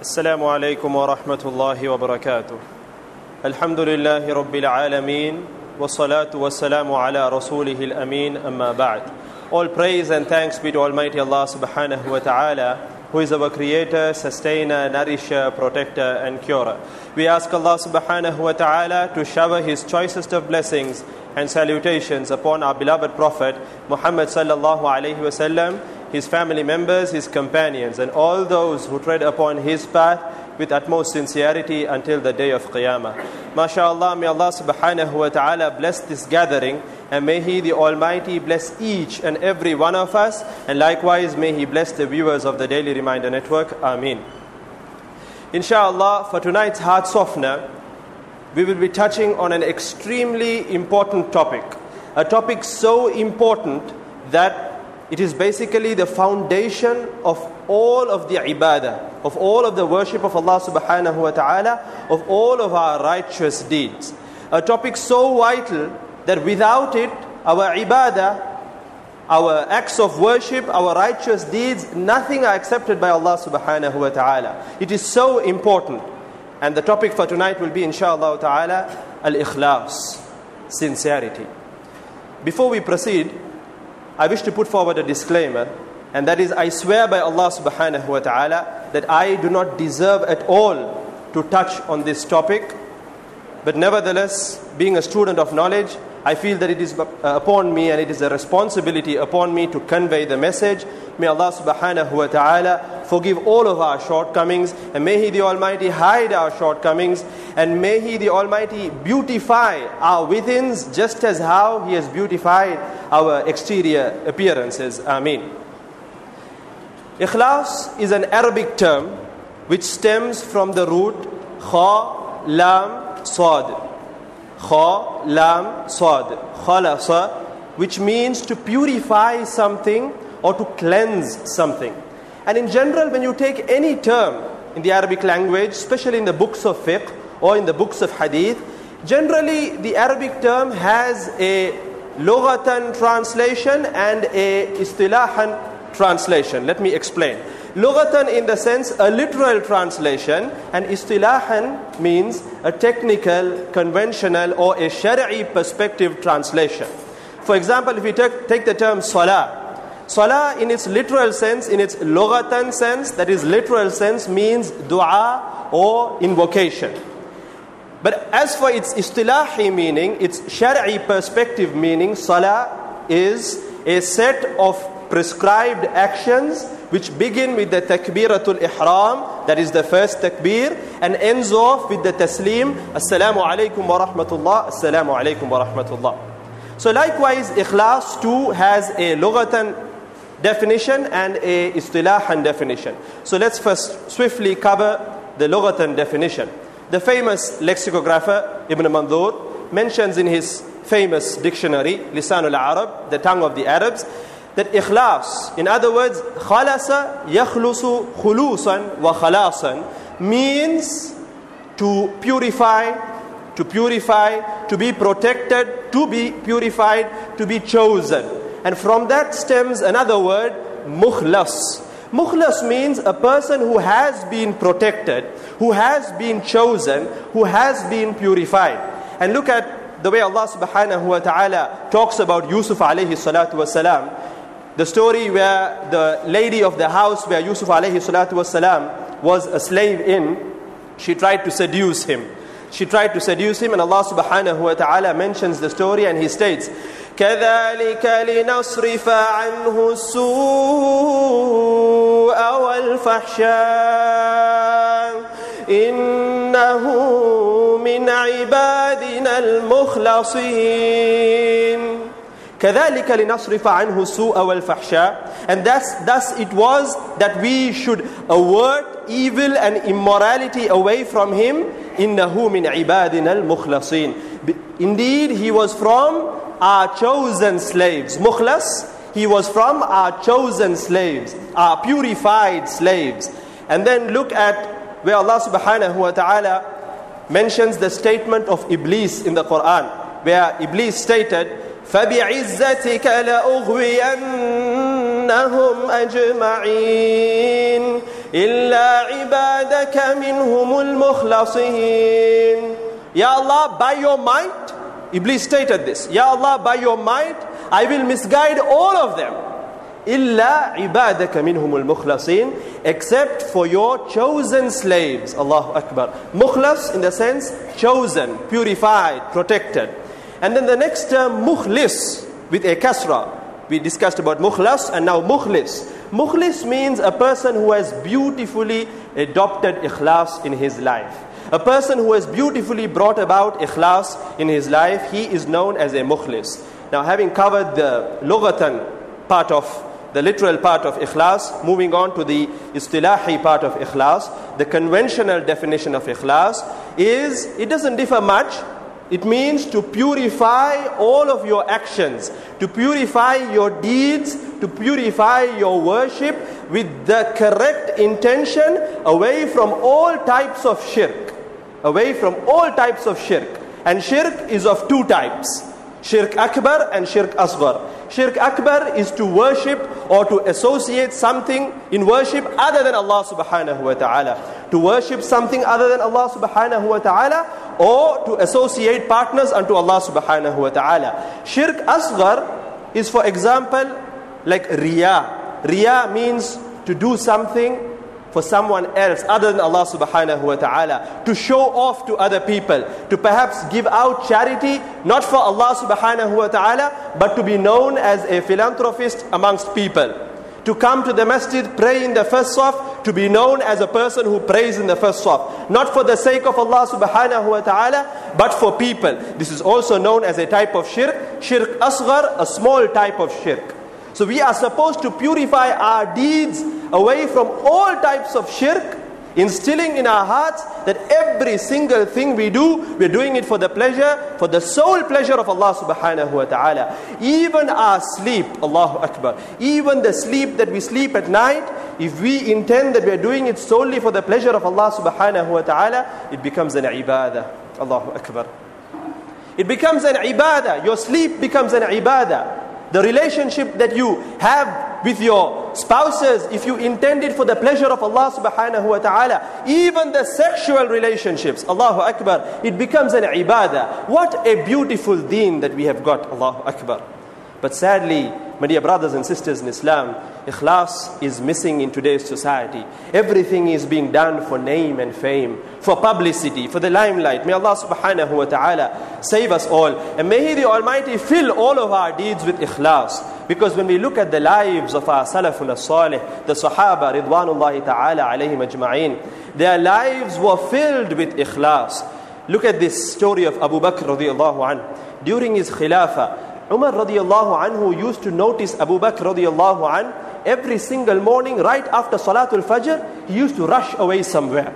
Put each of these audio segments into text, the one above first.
السلام عليكم ورحمة الله وبركاته الحمد لله رب العالمين والصلاة والسلام على رسوله الأمين أما بعد All praise and thanks be to Almighty Allah subhanahu wa ta'ala who is our creator, sustainer, nourisher, protector and curer. We ask Allah subhanahu wa ta'ala to shower his choicest of blessings and salutations upon our beloved Prophet Muhammad sallallahu alayhi wasallam, his family members, his companions, and all those who tread upon his path with utmost sincerity until the day of Qiyamah. MashaAllah, may Allah subhanahu wa ta'ala bless this gathering and may He the Almighty bless each and every one of us and likewise may He bless the viewers of the Daily Reminder Network. Ameen. Inshallah, for tonight's heart softener, we will be touching on an extremely important topic. A topic so important that it is basically the foundation of all of the ibadah, of all of the worship of Allah subhanahu wa ta'ala, of all of our righteous deeds. A topic so vital that without it, our ibadah, our acts of worship, our righteous deeds, nothing are accepted by Allah subhanahu wa ta'ala. It is so important. And the topic for tonight will be, inshallah ta'ala, al ikhlas, sincerity. Before we proceed, I wish to put forward a disclaimer, and that is I swear by Allah subhanahu wa ta'ala that I do not deserve at all to touch on this topic, but nevertheless, being a student of knowledge, I feel that it is upon me and it is a responsibility upon me to convey the message. May Allah subhanahu wa ta'ala forgive all of our shortcomings and may He the Almighty hide our shortcomings and may He the Almighty beautify our withins just as how He has beautified our exterior appearances. Ameen. Ikhlas is an Arabic term which stems from the root kha, lam, sad. Kha, lam, sad. Khalasa, which means to purify something or to cleanse something. And in general, when you take any term in the Arabic language, especially in the books of fiqh or in the books of hadith, generally the Arabic term has a lughatan translation and a istilahan translation. Let me explain. Lughatan in the sense a literal translation and istilahan means a technical, conventional or a shari'i perspective translation. For example, if we take, take the term salah, Salah in its literal sense, in its lughatan sense, that is literal sense means dua or invocation. But as for its istilahi meaning, its shari'i perspective meaning, salah is a set of prescribed actions which begin with the takbiratul ihram, that is the first takbir, and ends off with the taslim, assalamu alaikum wa rahmatullah, assalamu alaikum wa rahmatullah. So likewise, ikhlas too has a lughatan definition and a istilahan definition. So let's first swiftly cover the lughatan definition. The famous lexicographer Ibn Manzur mentions in his famous dictionary, Lisan al-Arab, the tongue of the Arabs, that ikhlas, in other words, khalasa yakhlusu khulusan wa khalasan, means to purify, to purify, to be protected, to be purified, to be chosen. And from that stems another word, mukhlas. Mukhlas means a person who has been protected, who has been chosen, who has been purified. And look at the way Allah subhanahu wa ta'ala talks about Yusuf alayhi salatu wasalam The story where the lady of the house where Yusuf alayhi salatu wasalam was a slave in, she tried to seduce him. She tried to seduce him and Allah subhanahu wa ta'ala mentions the story and he states, كذلك لنصرف عنه السوء والفحشاء إنه من عبادنا المخلصين كَذَلِكَ لِنَصْرِفَ عَنْهُ السُّوءَ وَالْفَحْشَاءَ And thus, thus it was that we should avert evil and immorality away from him إِنَّهُ مِنْ عِبَادِنَا الْمُخْلَصِينَ Indeed, he was from our chosen slaves. mukhlas. he was from our chosen slaves, our purified slaves. And then look at where Allah subhanahu wa ta'ala mentions the statement of Iblis in the Quran, where Iblis stated, فَبِعِزَّتِكَ لَأُغْوِيَنَّهُمْ أَجْمَعِينَ إلا عبادك منهم المخلصين Ya Allah, by your might, Iblis stated this. Ya Allah, by your might, I will misguide all of them. إلا عبادك منهم المخلصين except for your chosen slaves. Allahu Akbar. Mukhlas in the sense chosen, purified, protected. And then the next term, mukhlis, with a kasra. We discussed about mukhlas and now mukhlis. Mukhlis means a person who has beautifully adopted ikhlas in his life. A person who has beautifully brought about ikhlas in his life, he is known as a mukhlis. Now, having covered the lughatan part of the literal part of ikhlas, moving on to the istilahi part of ikhlas, the conventional definition of ikhlas is it doesn't differ much. It means to purify all of your actions, to purify your deeds, to purify your worship with the correct intention away from all types of shirk. Away from all types of shirk. And shirk is of two types shirk akbar and shirk asghar. Shirk akbar is to worship or to associate something in worship other than Allah subhanahu wa ta'ala. To worship something other than Allah subhanahu wa ta'ala or to associate partners unto Allah subhanahu wa ta'ala. Shirk asghar is for example like riya. Riya means to do something for someone else other than Allah subhanahu wa ta'ala, to show off to other people, to perhaps give out charity, not for Allah subhanahu wa ta'ala, but to be known as a philanthropist amongst people. To come to the masjid, pray in the first saf, to be known as a person who prays in the first saf. Not for the sake of Allah subhanahu wa ta'ala, but for people. This is also known as a type of shirk. Shirk asghar, a small type of shirk. So we are supposed to purify our deeds away from all types of shirk, instilling in our hearts that every single thing we do, we're doing it for the pleasure, for the sole pleasure of Allah subhanahu wa ta'ala. Even our sleep, Allahu Akbar, even the sleep that we sleep at night, if we intend that we're doing it solely for the pleasure of Allah subhanahu wa ta'ala, it becomes an ibadah. Allahu Akbar. It becomes an ibadah. Your sleep becomes an ibadah. The relationship that you have with your spouses, if you intend it for the pleasure of Allah subhanahu wa ta'ala, even the sexual relationships, Allahu Akbar, it becomes an ibadah. What a beautiful deen that we have got, Allahu Akbar. But sadly, my dear brothers and sisters in Islam, ikhlas is missing in today's society. Everything is being done for name and fame, for publicity, for the limelight. May Allah subhanahu wa ta'ala save us all. And may He the Almighty fill all of our deeds with ikhlas. Because when we look at the lives of our salafun as-salih, the sahaba, ridwanullahi ta'ala alayhim their lives were filled with ikhlas. Look at this story of Abu Bakr radiallahu anhu. During his khilafah, Umar radiallahu anhu used to notice Abu Bakr radiallahu anhu every single morning right after Salatul Fajr, he used to rush away somewhere.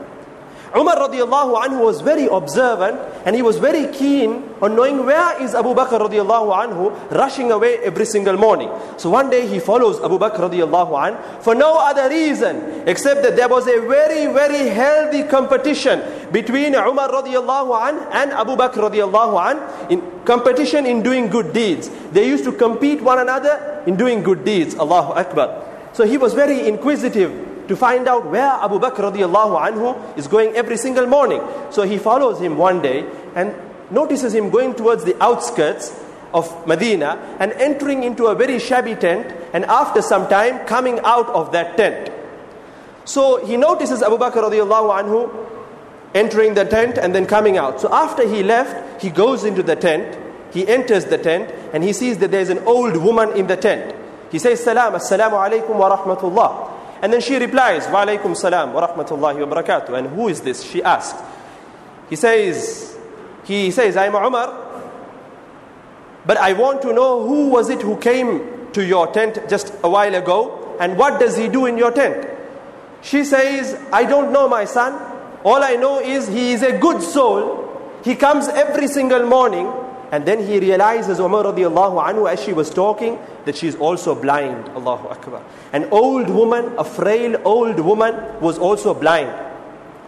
Umar radiallahu anhu was very observant and he was very keen on knowing where is Abu Bakr radiallahu anhu rushing away every single morning. So one day he follows Abu Bakr radiallahu anhu for no other reason except that there was a very very healthy competition between Umar radiallahu anhu and Abu Bakr radiallahu anhu in competition in doing good deeds. They used to compete one another in doing good deeds. Allahu Akbar. So he was very inquisitive to find out where Abu Bakr radiallahu anhu is going every single morning. So he follows him one day and notices him going towards the outskirts of Medina and entering into a very shabby tent and after some time coming out of that tent. So he notices Abu Bakr radiallahu anhu entering the tent and then coming out. So after he left, he goes into the tent, he enters the tent and he sees that there's an old woman in the tent. He says, Salam, Assalamu alaikum wa rahmatullah. And then she replies, Wa alaykum salam wa rahmatullahi wa barakatuh. And who is this? She asked. He says, he says, I'm Umar, but I want to know who was it who came to your tent just a while ago and what does he do in your tent? She says, I don't know my son. All I know is he is a good soul. He comes every single morning and then he realizes, Umar radiallahu anhu, as she was talking, that she is also blind. Allahu Akbar. An old woman, a frail old woman, was also blind.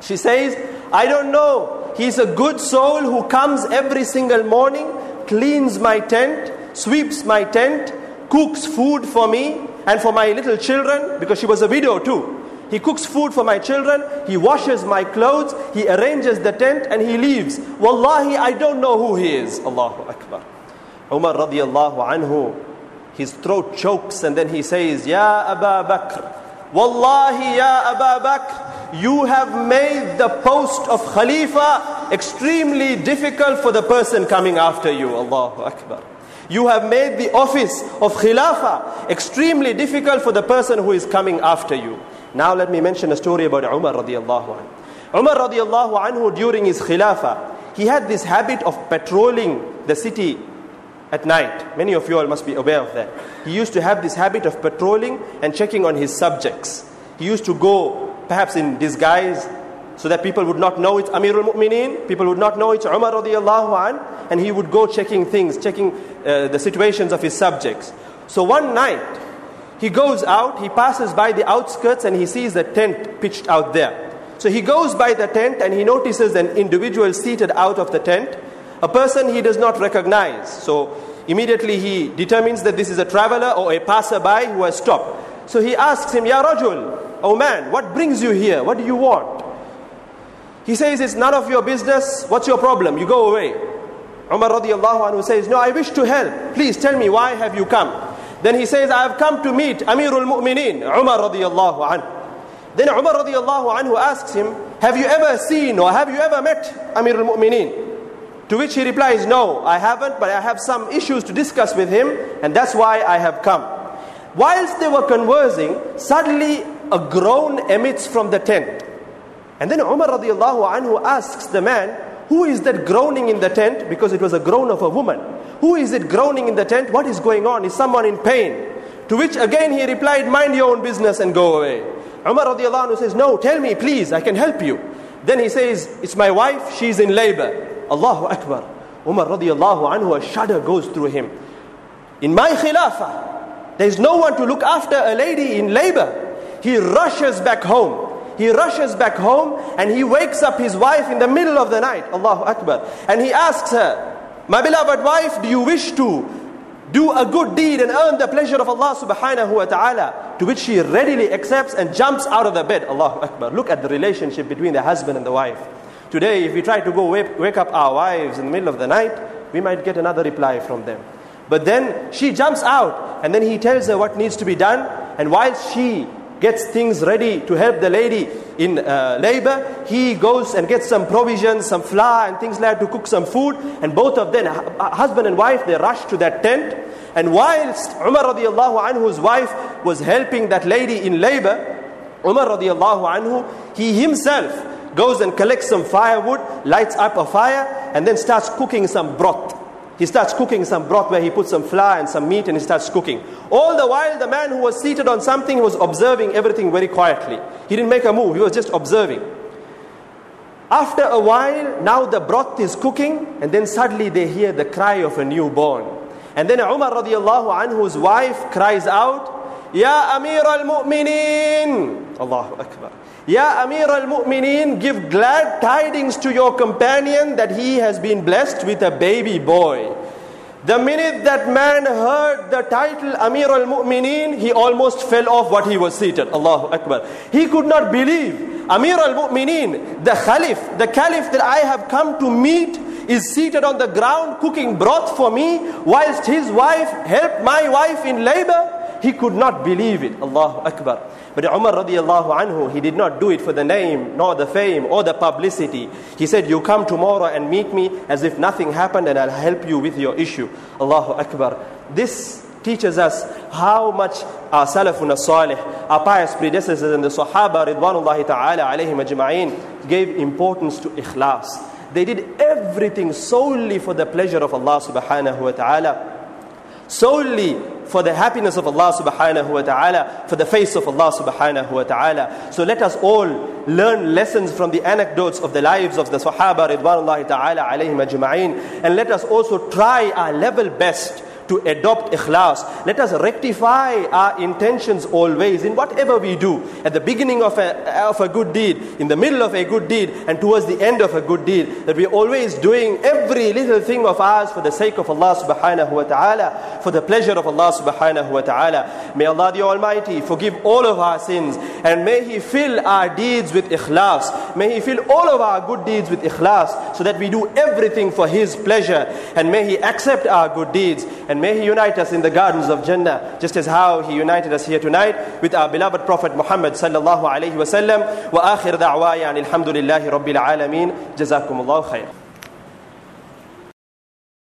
She says, I don't know. He's a good soul who comes every single morning, cleans my tent, sweeps my tent, cooks food for me and for my little children, because she was a widow too. He cooks food for my children, he washes my clothes, he arranges the tent, and he leaves. Wallahi, I don't know who he is. Allahu Akbar. Umar radiallahu anhu, his throat chokes and then he says, Ya Aba Bakr, Wallahi, Ya Aba Bakr, you have made the post of Khalifa extremely difficult for the person coming after you. Allahu Akbar. You have made the office of Khilafah extremely difficult for the person who is coming after you. Now let me mention a story about Umar radiallahu anhu. Umar radiallahu anhu during his Khilafah, he had this habit of patrolling the city at night. Many of you all must be aware of that. He used to have this habit of patrolling and checking on his subjects. He used to go perhaps in disguise so that people would not know it's Amirul Mu'mineen, people would not know it's Umar radiallahu an, and he would go checking things, checking uh, the situations of his subjects. So one night, he goes out, he passes by the outskirts and he sees a tent pitched out there. So he goes by the tent and he notices an individual seated out of the tent a person he does not recognize. So immediately he determines that this is a traveler or a passerby who has stopped. So he asks him, Ya Rajul, oh man, what brings you here? What do you want? He says, It's none of your business. What's your problem? You go away. Umar radiallahu anhu says, No, I wish to help. Please tell me, why have you come? Then he says, I have come to meet Amirul Mu'mineen, Umar radiallahu anhu. Then Umar radiallahu anhu asks him, Have you ever seen or have you ever met Amirul Mu'mineen? To which he replies, No, I haven't, but I have some issues to discuss with him, and that's why I have come. Whilst they were conversing, suddenly a groan emits from the tent. And then Umar radiallahu anhu asks the man, Who is that groaning in the tent? Because it was a groan of a woman. Who is it groaning in the tent? What is going on? Is someone in pain? To which again he replied, Mind your own business and go away. Umar radiallahu anhu says, No, tell me please, I can help you. Then he says, It's my wife, she's in labor. Allahu Akbar. Umar radiallahu anhu, a shudder goes through him. In my khilafah, there is no one to look after a lady in labor. He rushes back home. He rushes back home and he wakes up his wife in the middle of the night. Allahu Akbar. And he asks her, My beloved wife, do you wish to do a good deed and earn the pleasure of Allah subhanahu wa ta'ala? To which she readily accepts and jumps out of the bed. Allahu Akbar. Look at the relationship between the husband and the wife. Today, if we try to go wake, wake up our wives in the middle of the night, we might get another reply from them. But then she jumps out and then he tells her what needs to be done. And while she gets things ready to help the lady in uh, labor, he goes and gets some provisions, some flour and things like that to cook some food. And both of them, husband and wife, they rush to that tent. And whilst Umar radiallahu anhu's wife was helping that lady in labor, Umar radiallahu anhu, he himself goes and collects some firewood, lights up a fire, and then starts cooking some broth. He starts cooking some broth where he puts some flour and some meat and he starts cooking. All the while, the man who was seated on something was observing everything very quietly. He didn't make a move, he was just observing. After a while, now the broth is cooking, and then suddenly they hear the cry of a newborn. And then Umar radiallahu anhu's wife cries out, Ya Amir al Mu'mineen! Allahu Akbar. Ya Amir al Mu'mineen, give glad tidings to your companion that he has been blessed with a baby boy. The minute that man heard the title Amir al Mu'mineen, he almost fell off what he was seated. Allahu Akbar. He could not believe. Amir al Mu'mineen, the Khalif, the Caliph that I have come to meet, is seated on the ground cooking broth for me, whilst his wife helped my wife in labor. He could not believe it. Allahu Akbar. But Umar radiallahu anhu, he did not do it for the name, nor the fame, or the publicity. He said, You come tomorrow and meet me as if nothing happened and I'll help you with your issue. Allahu Akbar. This teaches us how much our Salafun salih, our pious predecessors and the Sahaba Ridwanullahi ta'ala alayhim gave importance to ikhlas. They did everything solely for the pleasure of Allah subhanahu wa ta'ala solely for the happiness of Allah subhanahu wa ta'ala, for the face of Allah subhanahu wa ta'ala. So let us all learn lessons from the anecdotes of the lives of the Sahaba ridwanullahi ta'ala alayhim ajma'in. And let us also try our level best to adopt ikhlas. Let us rectify our intentions always in whatever we do. At the beginning of a, of a good deed, in the middle of a good deed, and towards the end of a good deed. That we're always doing every little thing of ours for the sake of Allah subhanahu wa ta'ala, for the pleasure of Allah subhanahu wa ta'ala. May Allah the Almighty forgive all of our sins and may He fill our deeds with ikhlas. May He fill all of our good deeds with ikhlas so that we do everything for His pleasure and may He accept our good deeds and may He unite us in the gardens of Jannah just as how He united us here tonight with our beloved Prophet Muhammad sallallahu alayhi wa sallam. Wa akhir da'waya alhamdulillahi rabbil alameen jazakum Allah khair